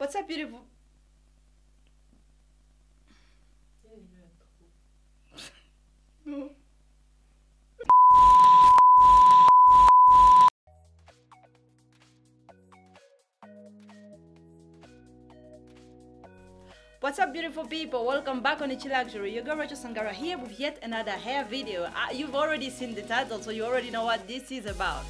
What's up, beautiful? What's up beautiful people? Welcome back on Ichi Luxury. Your girl Rachel Sangara here with yet another hair video. Uh, you've already seen the title so you already know what this is about.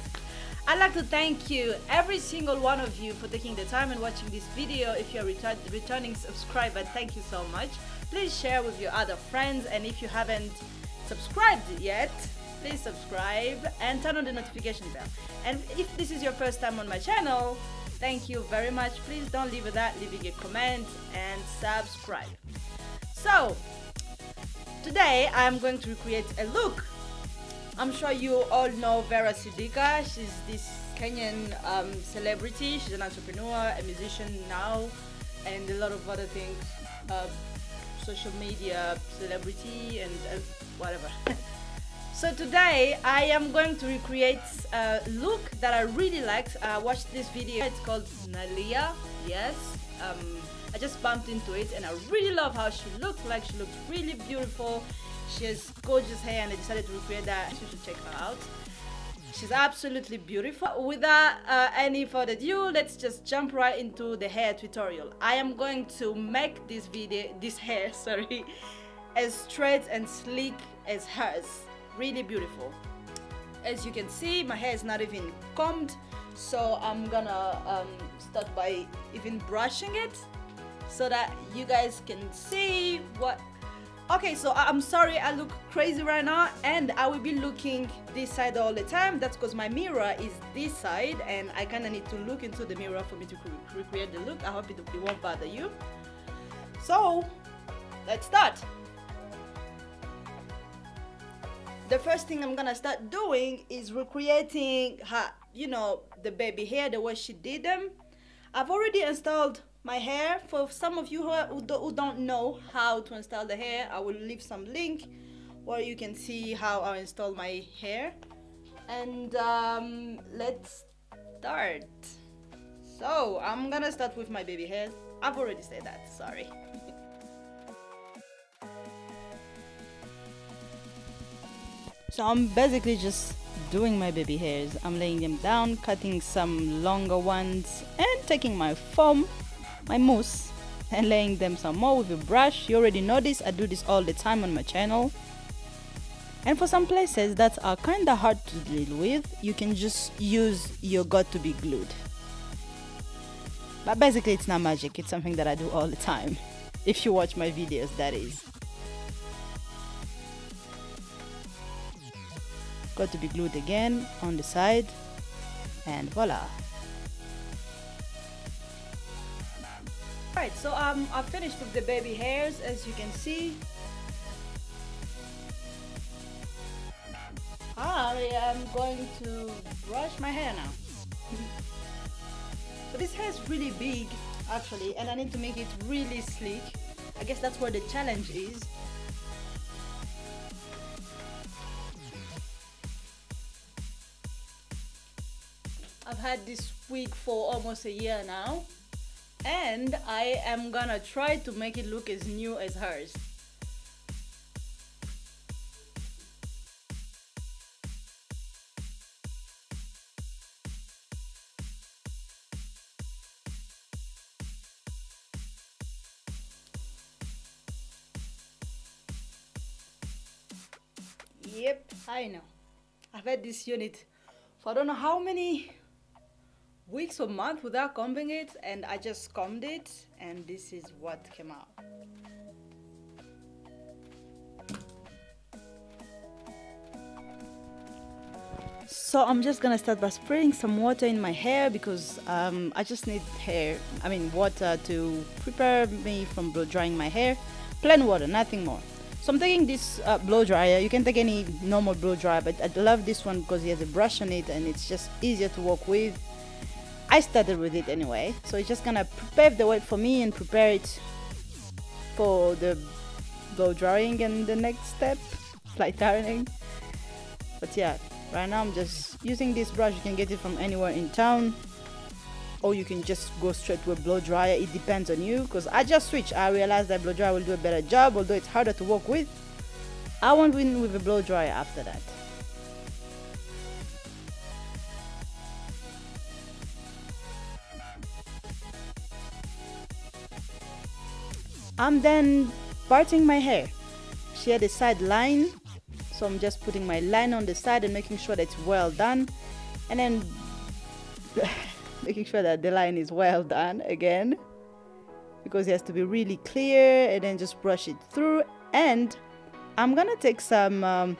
I'd like to thank you, every single one of you for taking the time and watching this video. If you're a return returning subscriber, thank you so much. Please share with your other friends and if you haven't subscribed yet, please subscribe and turn on the notification bell. And if this is your first time on my channel, Thank you very much. Please don't leave without leaving a comment and subscribe. So, today I'm going to recreate a look. I'm sure you all know Vera Sidika. She's this Kenyan um, celebrity. She's an entrepreneur, a musician now, and a lot of other things. Uh, social media celebrity and uh, whatever. So today I am going to recreate a look that I really liked. I watched this video. It's called Nalia. Yes. Um, I just bumped into it and I really love how she looked like. She looked really beautiful. She has gorgeous hair and I decided to recreate that. You should check her out. She's absolutely beautiful. Without uh, any further ado, let's just jump right into the hair tutorial. I am going to make this video, this hair, sorry, as straight and sleek as hers really beautiful as you can see my hair is not even combed so I'm gonna um, start by even brushing it so that you guys can see what okay so I'm sorry I look crazy right now and I will be looking this side all the time. That's because my mirror is this side and I kind of need to look into the mirror for me to recreate the look. I hope it, it won't bother you. So let's start. The first thing I'm gonna start doing is recreating her, you know, the baby hair, the way she did them. I've already installed my hair. For some of you who, don't know how to install the hair, I will leave some link where you can see how I install my hair. And um, let's start. So I'm gonna start with my baby hair. I've already said that, sorry. So I'm basically just doing my baby hairs. I'm laying them down, cutting some longer ones, and taking my foam, my mousse, and laying them some more with a brush. You already know this, I do this all the time on my channel. And for some places that are kinda hard to deal with, you can just use your Got2b Glued. But basically it's not magic, it's something that I do all the time. If you watch my videos, that is. Got2b Glued again on the side and voila Alright, so um, I've finished with the baby hairs as you can see. I am going to brush my hair now. so this hair is really big actually and I need to make it really sleek. I guess that's where the challenge is. I've had this wig for almost a year now and I am gonna try to make it look as new as hers. Yep, I know. I've had this unit for I don't know how many weeks or month without combing it and I just combed it and this is what came out. So I'm just gonna start by spraying some water in my hair because um, I just need hair, I mean water to prepare me from blow drying my hair. Plain water, nothing more. So I'm taking this uh, blow dryer. You can take any normal blow dryer, but I love this one because it has a brush on it and it's just easier to work with. I started with it anyway, so it's just gonna pave the way for me and prepare it for the blow drying and the next step, flight ironing. But yeah, right now I'm just using this brush, you can get it from anywhere in town. or you can just go straight to a blow dryer it depends on you because i just switched i realized that blow dryer will do a better job although it's harder to work with i went in with a blow dryer after that I'm then parting my hair. She had a side line, so I'm just putting my line on the side and making sure that it's well done. And then making sure that the line is well done again because it has to be really clear and then just brush it through and I'm gonna take some um,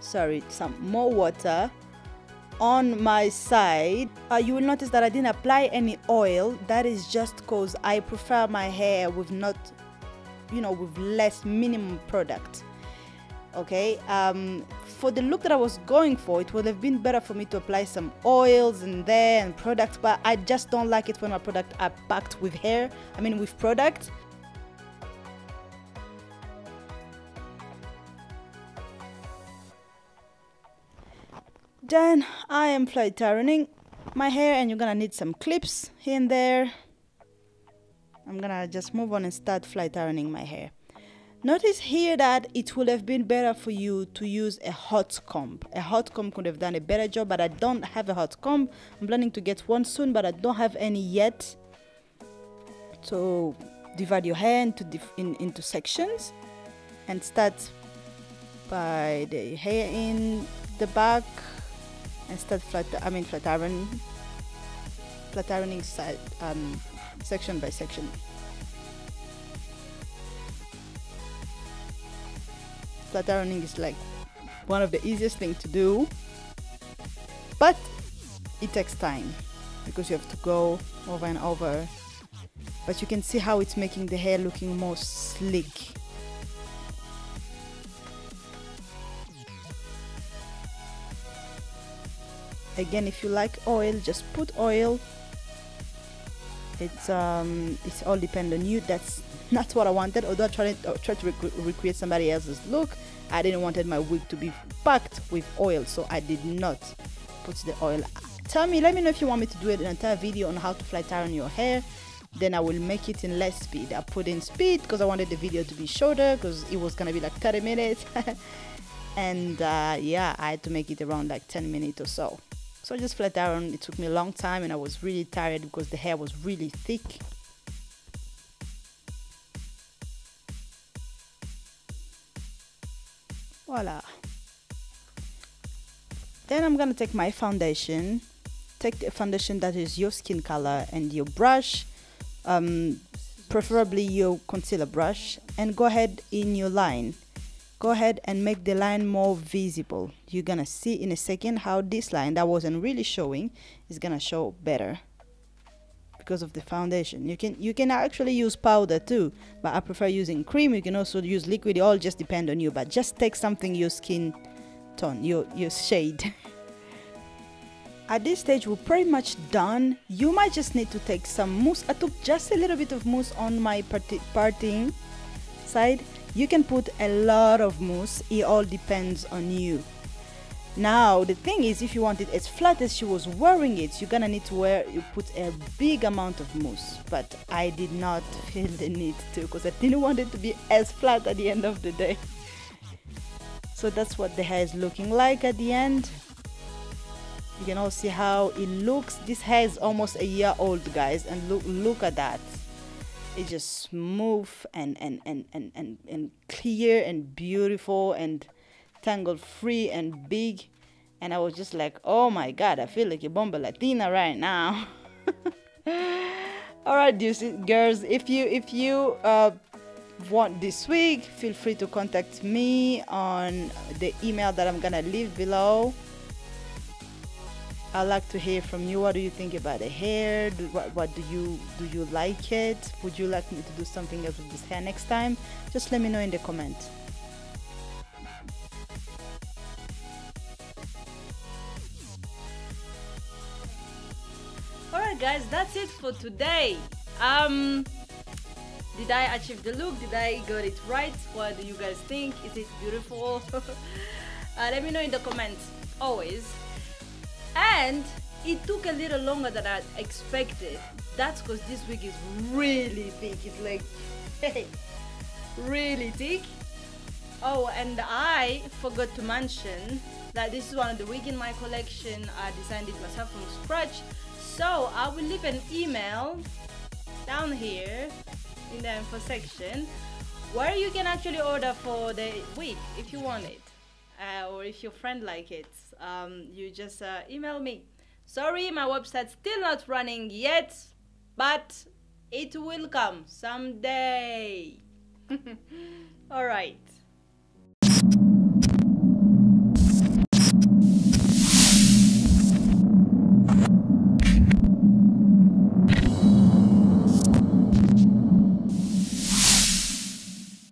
sorry some more water on my side uh, you will notice that I didn't apply any oil. That is just because I prefer my hair with not you know with less minimum product okay? Um, for the look that I was going for it would have been better for me to apply some oils in there and products but I just don't like it when my product are packed with hair I mean with product then I am flat ironing my hair and you're gonna need some clips here and there. I'm gonna just move on and start flat ironing my hair. Notice here that it would have been better for you to use a hot comb. A hot comb could have done a better job but I don't have a hot comb. I'm planning to get one soon but I don't have any yet. So divide your hair into, in, into sections and start by the hair in the back instead flat I mean flat iron flat ironing side um, section by section. Flat ironing is like one of the easiest thing to do but it takes time because you have to go over and over. But you can see how it's making the hair looking more sleek again if you like oil just put oil. It's um it's all depend on you. That's not what I wanted. Although I tried, I tried to rec recreate somebody else's look I didn't wanted my wig to be packed with oil so I did not put the oil. Tell me let me know if you want me to do an entire video on how to flat iron your hair. Then I will make it in less speed. I put in speed because I wanted the video to be shorter because it was gonna be like 30 minutes. And uh, yeah I had to make it around like 10 minutes or so so I just flat iron. It took me a long time and I was really tired because the hair was really thick. Voila. Then I'm gonna take my foundation. Take a foundation that is your skin color and your brush, um, preferably your concealer brush, and go ahead in your line go ahead and make the line more visible. You're gonna see in a second how this line that wasn't really showing is gonna show better because of the foundation. You can you can actually use powder too but I prefer using cream. You can also use liquid. It all just depend on you but just take something your skin tone your your shade. At this stage we're pretty much done. You might just need to take some mousse. I took just a little bit of mousse on my parting side you can put a lot of mousse, it all depends on you. Now the thing is if you want it as flat as she was wearing it, you're gonna need to wear you put a big amount of mousse. But I did not feel the need to because I didn't want it to be as flat at the end of the day. So that's what the hair is looking like at the end. You can all see how it looks. This hair is almost a year old guys and look look at that it's just smooth and and, and, and, and and clear and beautiful and tangle free and big. And I was just like oh my god I feel like a bomba Latina right now. All right girls if you if you uh, want this week feel free to contact me on the email that I'm gonna leave below I'd like to hear from you. What do you think about the hair? Do, what, what do you do? You like it? Would you like me to do something else with this hair next time? Just let me know in the comments. Alright guys, that's it for today. Um did I achieve the look? Did I got it right? What do you guys think? Is it beautiful? uh, let me know in the comments always. And it took a little longer than I expected. That's because this wig is really thick. It's like, really thick. Oh, and I forgot to mention that this is one of the wig in my collection. I designed it myself from scratch. So I will leave an email down here in the info section where you can actually order for the wig if you want it uh, or if your friend like it. Um, you just uh, email me. Sorry, my website's still not running yet, but it will come someday. All right.